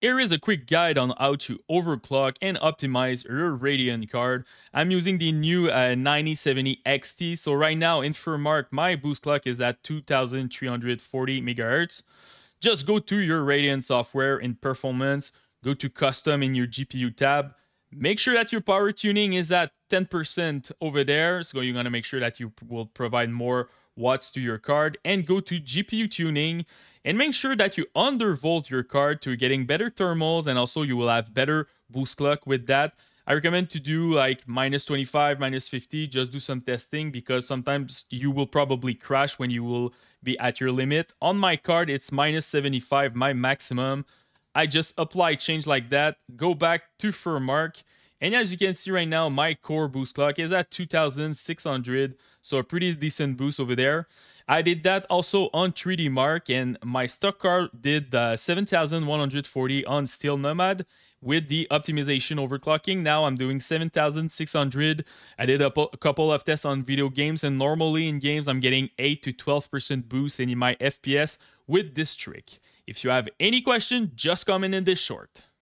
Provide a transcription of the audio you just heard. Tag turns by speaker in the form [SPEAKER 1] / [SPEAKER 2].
[SPEAKER 1] Here is a quick guide on how to overclock and optimize your Radeon card. I'm using the new uh, 9070 XT. So right now in Furmark, my boost clock is at 2340 megahertz. Just go to your Radeon software in performance, go to custom in your GPU tab. Make sure that your power tuning is at 10% over there. So you're gonna make sure that you will provide more watts to your card and go to GPU tuning and make sure that you undervolt your card to getting better thermals and also you will have better boost clock with that. I recommend to do like minus 25, minus 50, just do some testing because sometimes you will probably crash when you will be at your limit. On my card, it's minus 75, my maximum. I just apply change like that, go back to Furmark, and as you can see right now, my core boost clock is at 2600, so a pretty decent boost over there. I did that also on 3D Mark, and my stock card did uh, 7140 on Steel Nomad with the optimization overclocking. Now I'm doing 7600. I did a, a couple of tests on video games, and normally in games, I'm getting 8 to 12% boost in my FPS with this trick. If you have any question, just comment in this short.